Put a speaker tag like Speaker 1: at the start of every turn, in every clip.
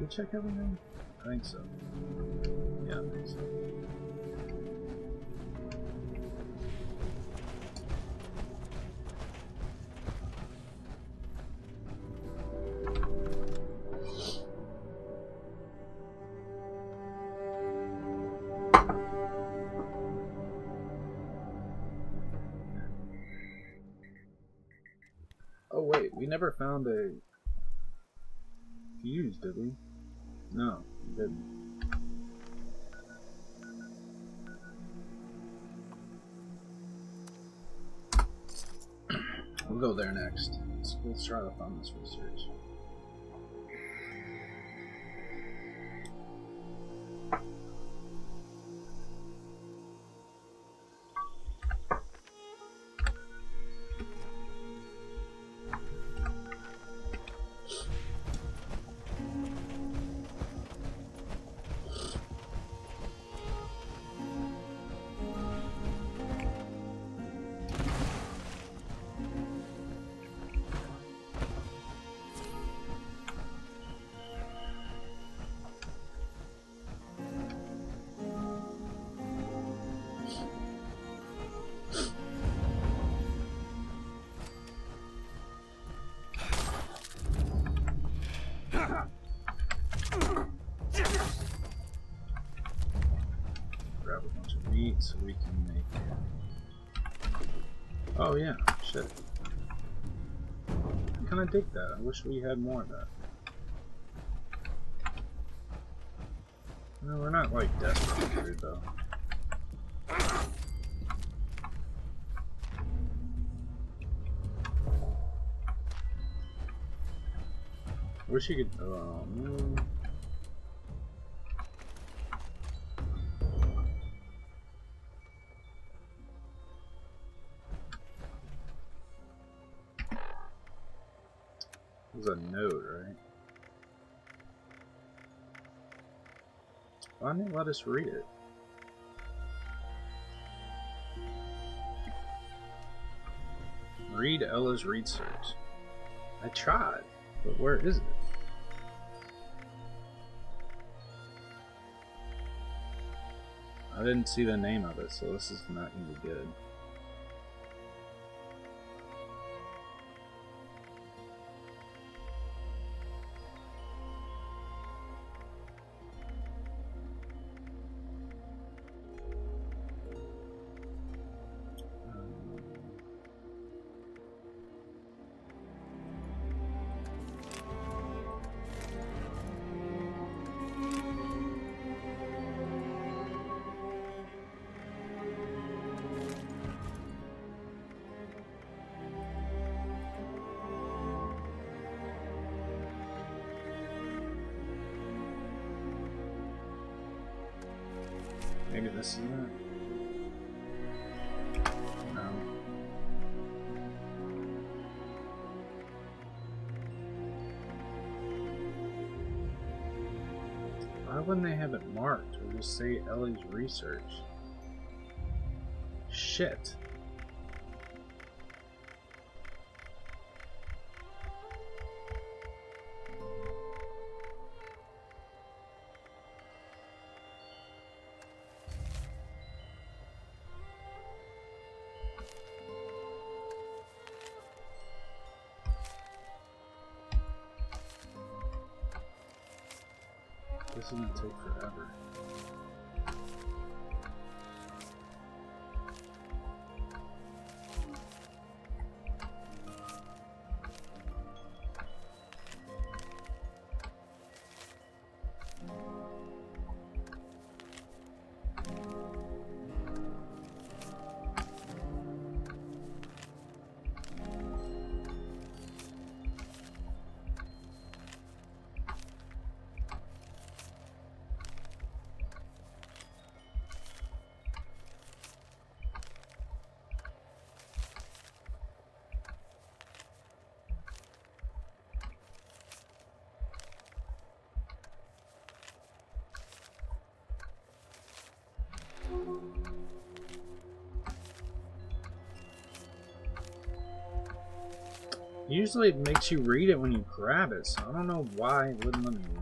Speaker 1: we check everything? I think so. Yeah, I think so. Oh wait, we never found a fuse, did we? No, we didn't. We'll go there next. Let's, let's try to find this research. So we can make. Oh yeah, shit. I kind of dig that. I wish we had more of that. No, we're not like desperate food though. Wish you could. Oh, Why didn't let us read it? Read Ella's research. I tried, but where is it? I didn't see the name of it, so this is not gonna be good. Say Ellie's research? Shit. This is gonna take forever. Usually it makes you read it when you grab it, so I don't know why it wouldn't let me read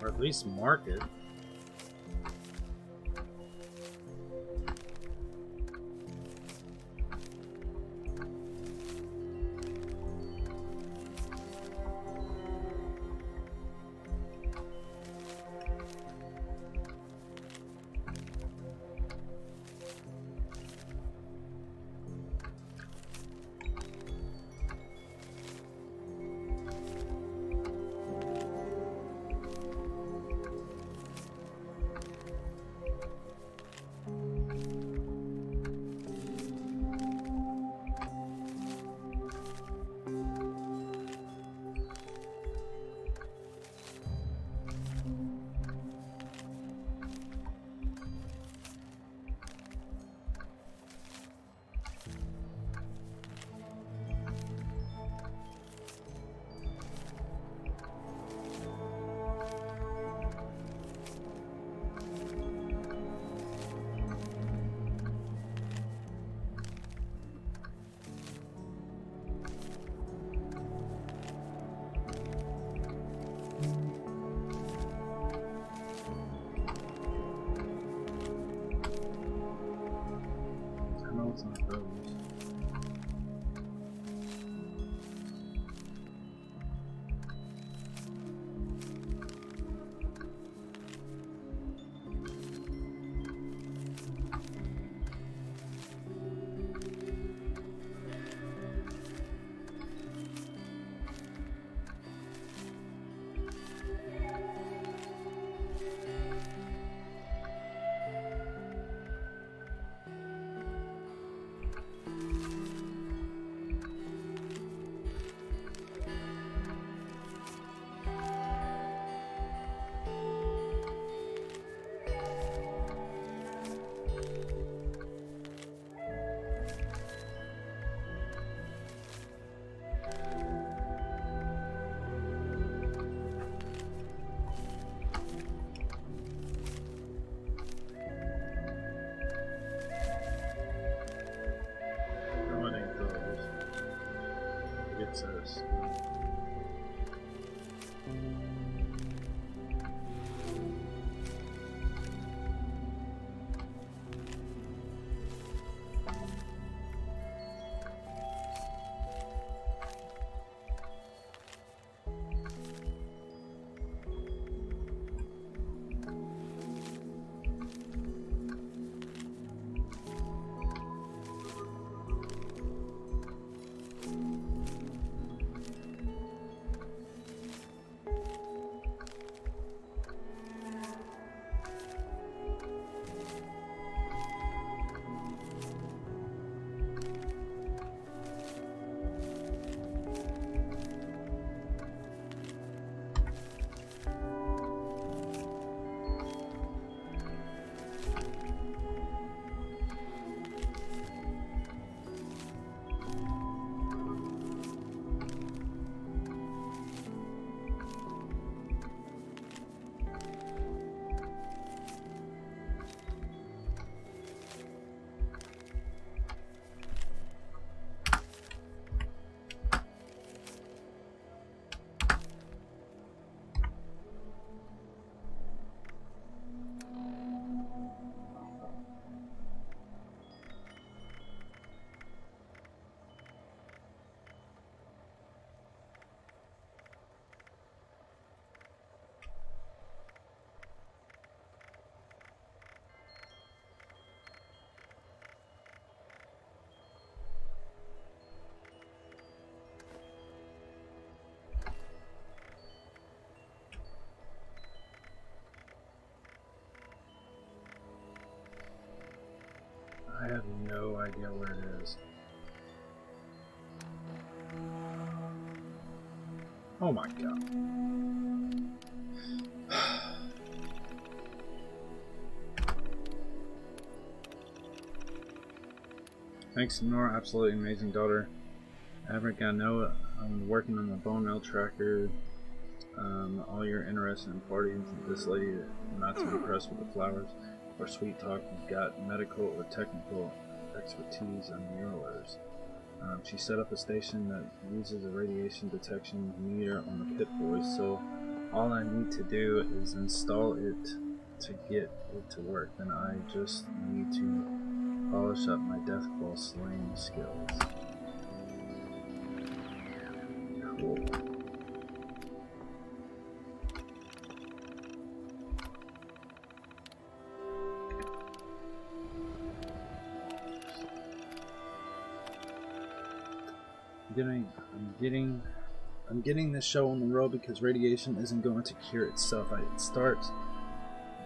Speaker 1: Or at least mark it. I have no idea where it is. Oh my god. Thanks, Nora. Absolutely amazing daughter. Averick, I know I'm working on the bone mill tracker. Um, all you're interested in partying this lady not too impressed with the flowers or sweet talk. You've got medical or technical expertise on muralers. Um, she set up a station that uses a radiation detection meter on the pit boys, so all I need to do is install it to get it to work. Then I just need to polish up my Deathclaw slaying skills. Cool. Getting, I'm getting I'm getting this show on the road because radiation isn't going to cure itself. I start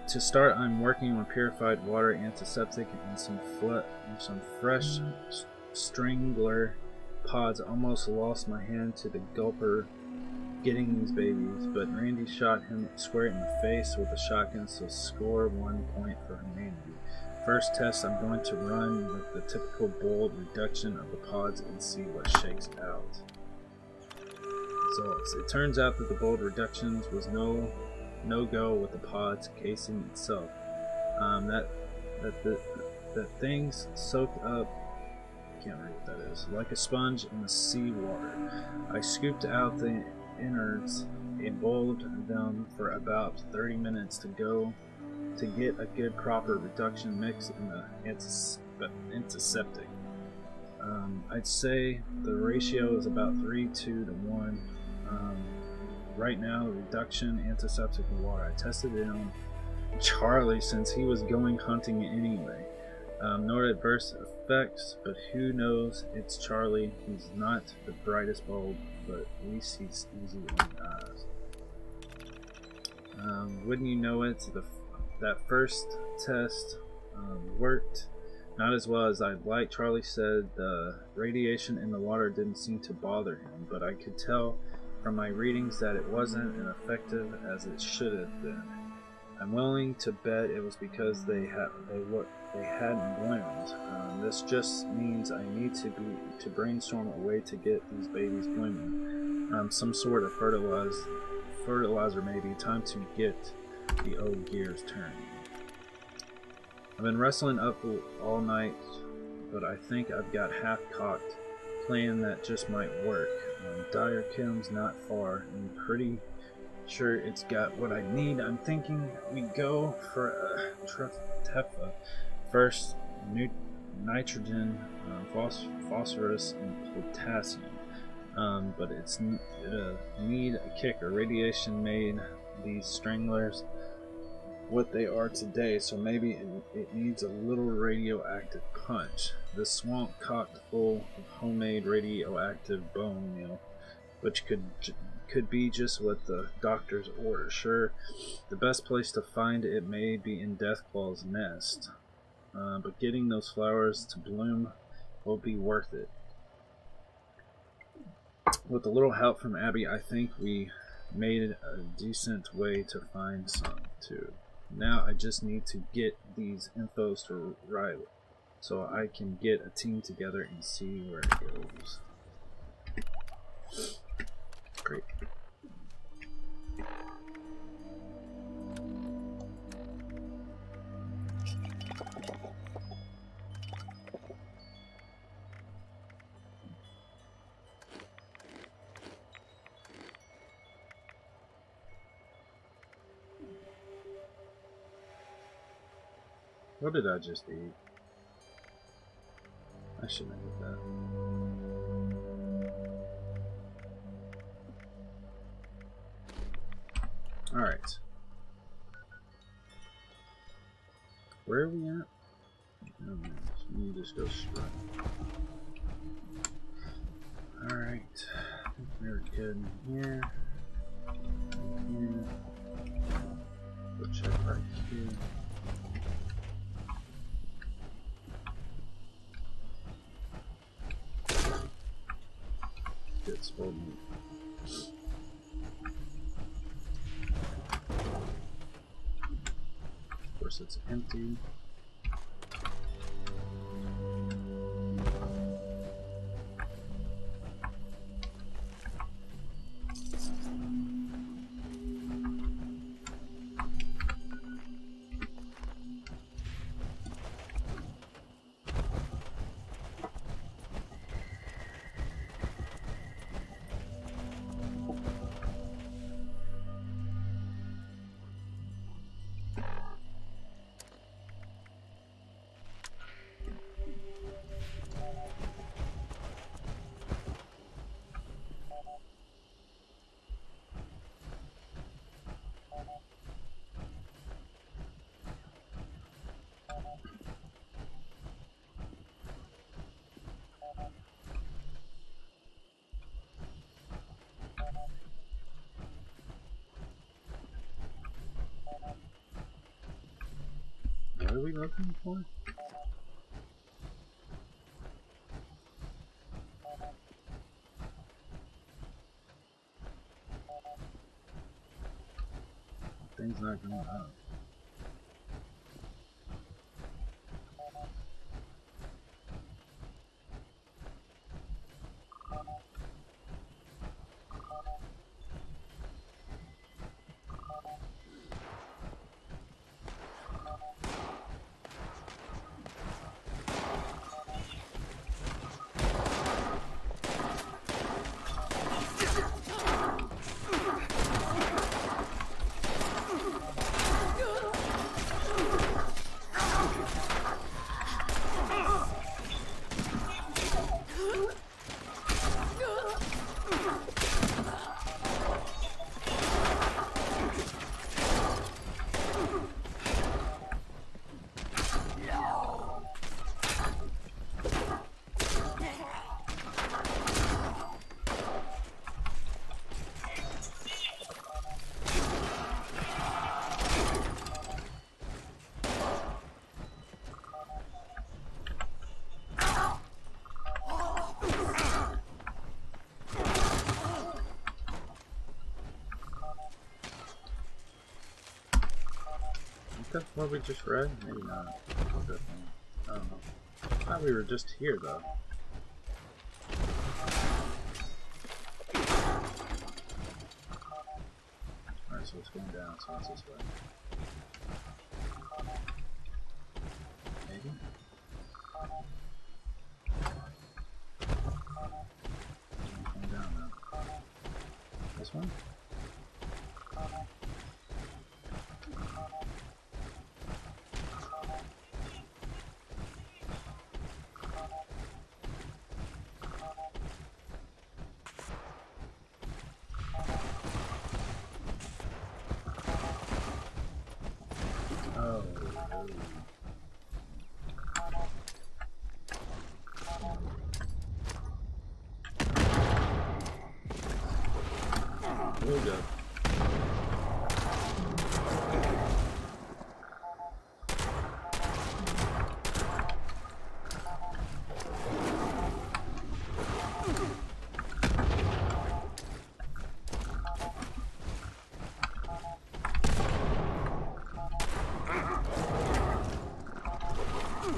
Speaker 1: to start. I'm working on purified water, antiseptic, and some and some fresh strangler pods. Almost lost my hand to the gulper getting these babies, but Randy shot him square in the face with a shotgun, so score one point for humanity. First test, I'm going to run with the typical bold reduction of the pods and see what shakes out results. It turns out that the bold reductions was no no go with the pod's casing itself. Um, that that the that things soaked up I can't read what that is like a sponge in the seawater. I scooped out the innards and boiled them for about 30 minutes to go to get a good proper reduction mix in the antiseptic. Um, I'd say the ratio is about 3 2 to 1 um, right now, reduction, antiseptic, and water. I tested it on Charlie since he was going hunting anyway. Um, no adverse effects, but who knows? It's Charlie. He's not the brightest bulb, but at least he's easy on the eyes. Um, wouldn't you know it? The, that first test um, worked not as well as I'd like. Charlie said the radiation in the water didn't seem to bother him, but I could tell from my readings that it wasn't as effective as it should have been. I'm willing to bet it was because they had they were they hadn't bloomed. Um, this just means I need to be to brainstorm a way to get these babies blooming. Um, some sort of fertilizer, fertilizer maybe. Time to get the old gears turning. I've been wrestling up all night, but I think I've got half cocked plan that just might work. Um, Dyer Chem's not far. I'm pretty sure it's got what I need. I'm thinking we go for a Tefa. First, nitrogen, um, phos phosphorus, and potassium. Um, but it's uh, need a kicker. Radiation made these stranglers what they are today, so maybe it, it needs a little radioactive punch. The swamp cocked full of homemade radioactive bone meal, which could could be just what the doctors order. Sure, the best place to find it may be in Deathclaw's nest, uh, but getting those flowers to bloom will be worth it. With a little help from Abby, I think we made a decent way to find some too. Now I just need to get these infos to Riley so I can get a team together and see where it goes. Great. What did I just eat? I shouldn't have that. Alright. Where are we at? Oh, you just go straight. Alright. We're good here. Here. Go check right here. It's empty. Are we looking for? Come on. That's what we just read? Maybe not. I don't know. I thought we were just here though. Alright, so it's going down, it's this way. Ah, there we go. Oh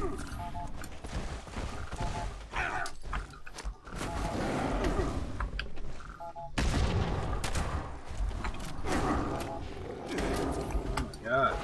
Speaker 1: my god.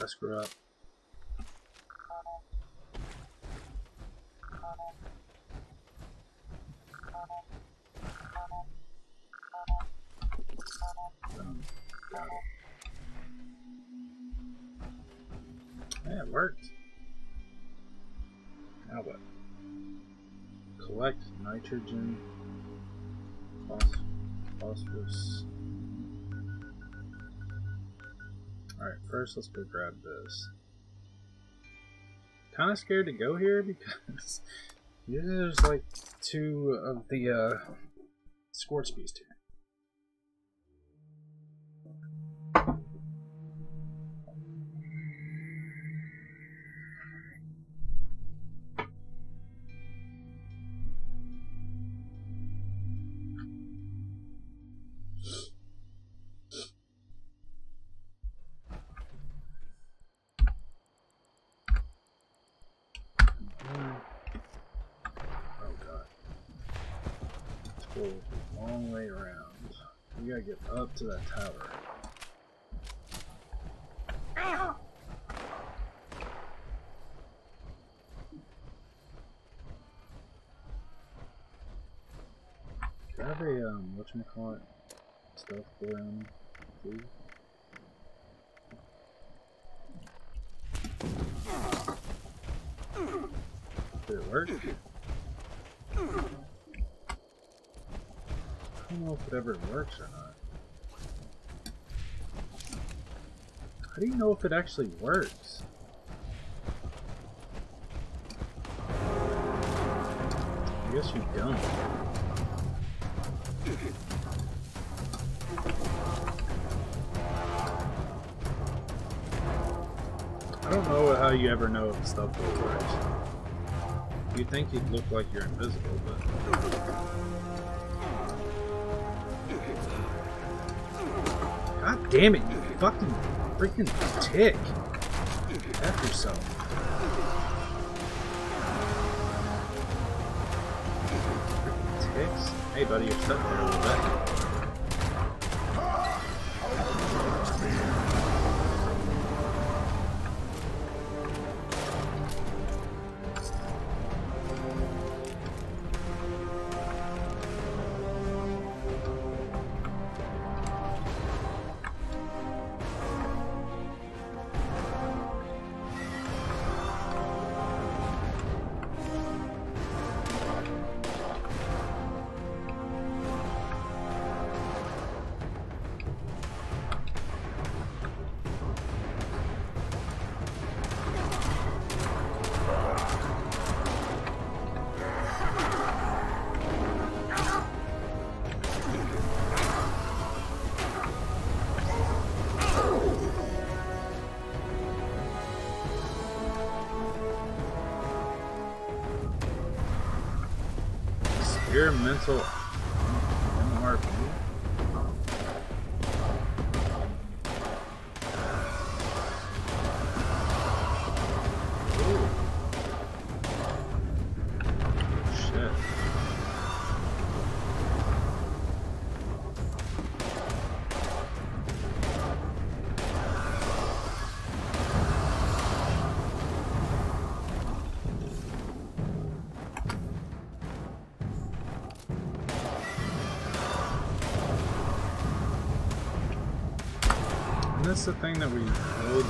Speaker 1: Gotta screw up. Yeah, it worked. Now what? Collect nitrogen, phos- phosphorus. Alright, first let's go grab this. Kinda scared to go here because there's like two of the uh, Scorch Beast here. To that tower. Can I have a, um, whatchamacallit? On me, please? Did it work? I don't know if it ever works or not. How do you know if it actually works? I guess you don't. I don't know how you ever know if stuff will work. You'd think you'd look like you're invisible, but... God damn it, you fucking freaking tick! F yourself. Freaking ticks. Hey buddy, you're stuck there a little bit. Experimental And that's the thing that we load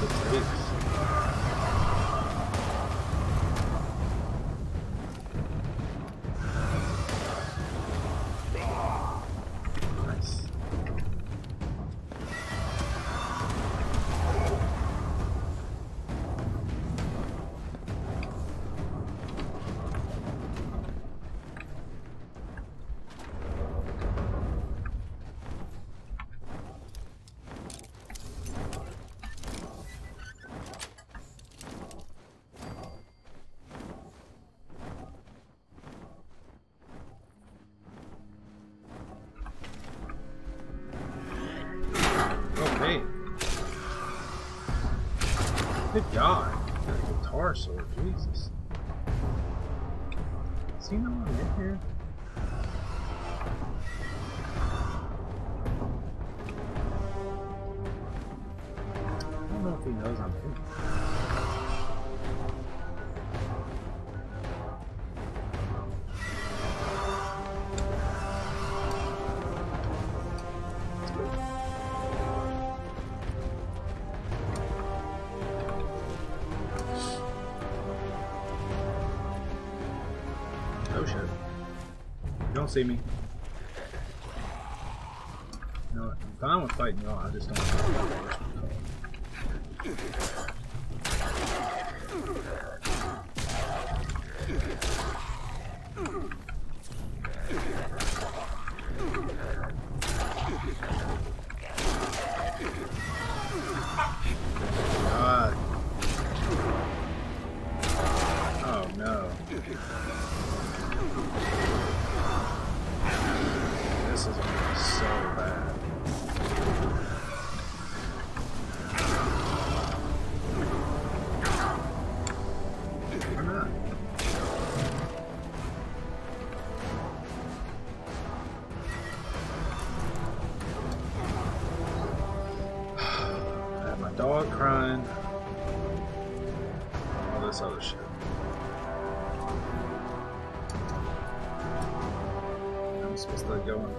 Speaker 1: see me. What? I'm fine with fighting y'all, I just don't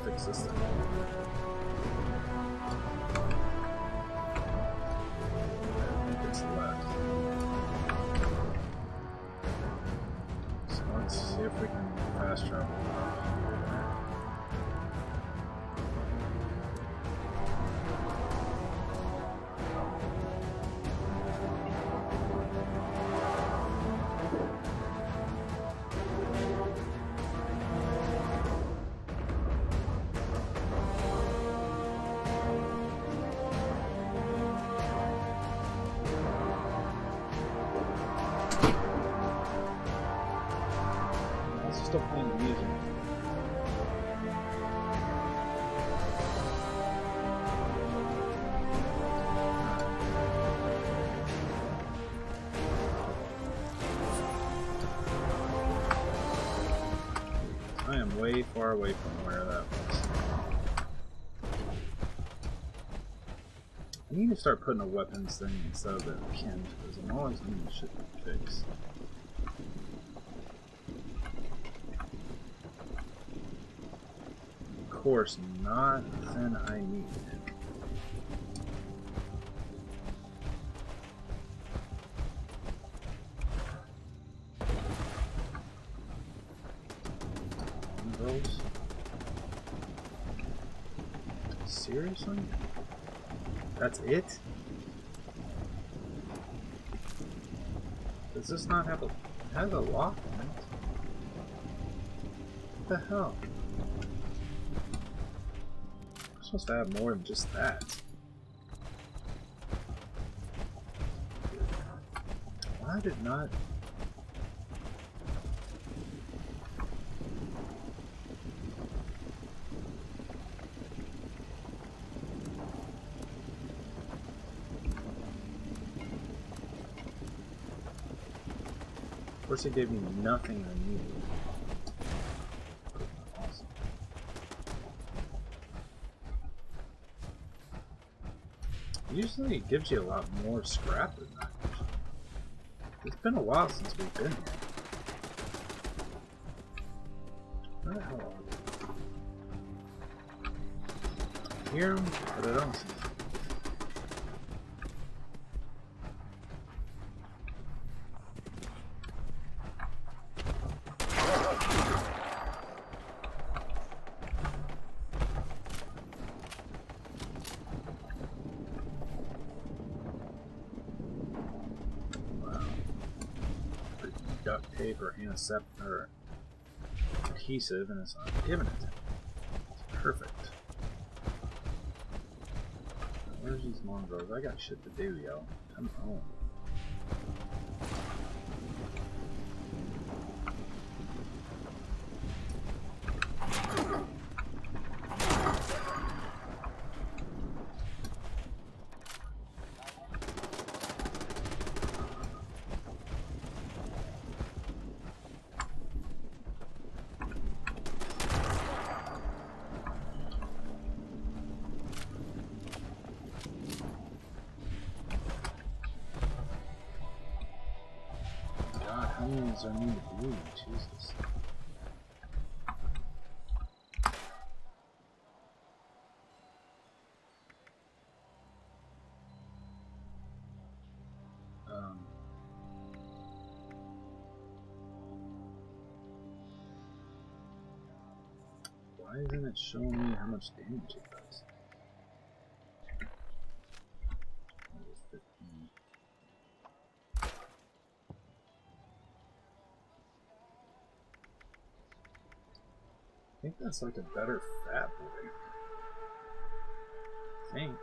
Speaker 1: fix this thing. Let's see if we can fast travel. Away from where that was. I need to start putting a weapons thing instead of the Kent, because I'm always needing shit to fix. Of course, nothing I need. Seriously? That's it? Does this not have a... Has a lock on it? What the hell? I'm supposed to have more than just that. Why did not... course, it gave me nothing I needed. Usually it gives you a lot more scrap than that. It's been a while since we've been here. Where the hell are them, but I don't see or adhesive and it's not giving it. It's perfect. Where's these mongrels? I got shit to do, yo. Come home. Why isn't it showing me how much damage it does? That was 15. I think that's like a better fat boy. I think.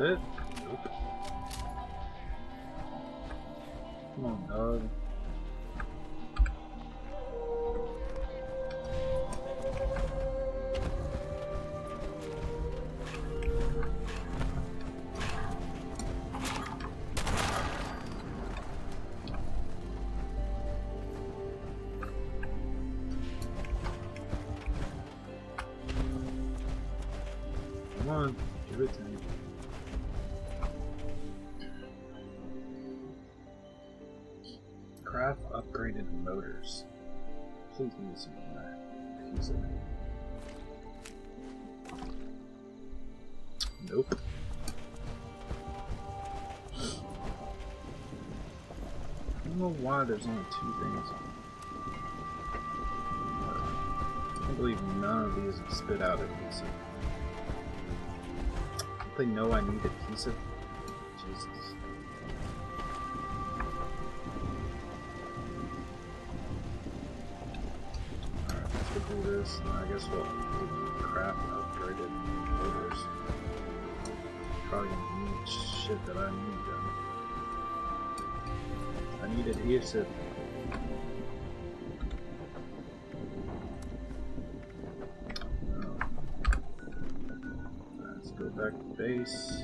Speaker 1: It? Of Nope. I don't know why there's only two things. I can't believe none of these spit out adhesive. Don't they know I need adhesive? Jesus. This. Uh, I guess we'll craft upgraded motors. Probably need shit that I need then. I need adhesive. No. Oh. Let's go back to base.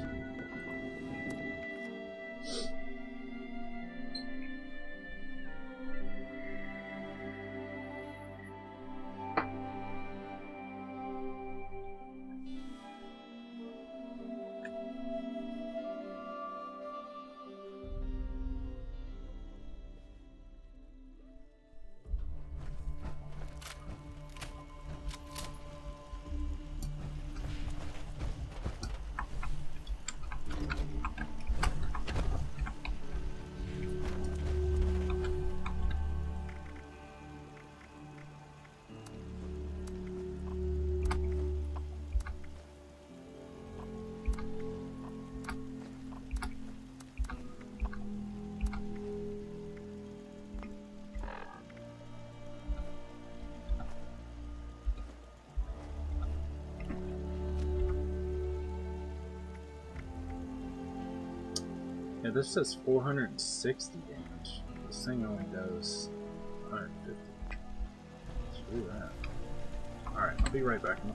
Speaker 1: This says 460 damage. This thing only does 150. Screw that. Alright, I'll be right back. I'll be right back.